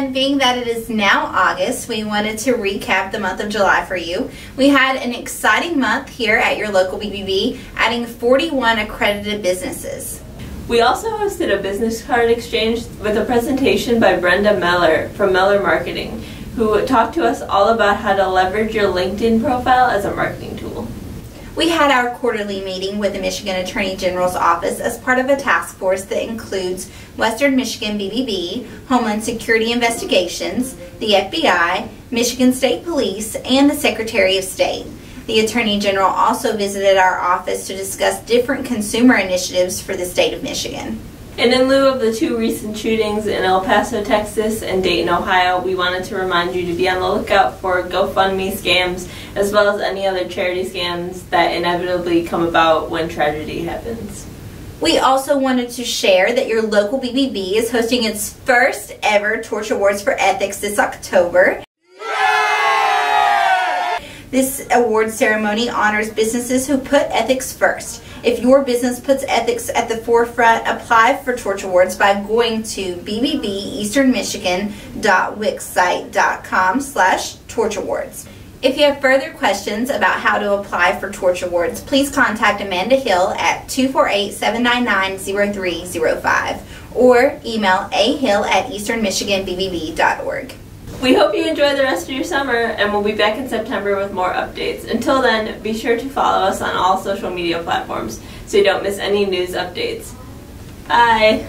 And being that it is now August, we wanted to recap the month of July for you. We had an exciting month here at your local BBB, adding 41 accredited businesses. We also hosted a business card exchange with a presentation by Brenda Meller from Meller Marketing, who talked to us all about how to leverage your LinkedIn profile as a marketing tool. We had our quarterly meeting with the Michigan Attorney General's office as part of a task force that includes Western Michigan BBB, Homeland Security Investigations, the FBI, Michigan State Police, and the Secretary of State. The Attorney General also visited our office to discuss different consumer initiatives for the state of Michigan. And in lieu of the two recent shootings in El Paso, Texas and Dayton, Ohio, we wanted to remind you to be on the lookout for GoFundMe scams as well as any other charity scams that inevitably come about when tragedy happens. We also wanted to share that your local BBB is hosting its first ever Torch Awards for Ethics this October. This award ceremony honors businesses who put ethics first. If your business puts ethics at the forefront, apply for Torch Awards by going to bbbeasternmichigan.wixsite.com slash Torch Awards. If you have further questions about how to apply for Torch Awards, please contact Amanda Hill at 248-799-0305 or email ahill at easternmichiganbbb.org. We hope you enjoy the rest of your summer, and we'll be back in September with more updates. Until then, be sure to follow us on all social media platforms so you don't miss any news updates. Bye!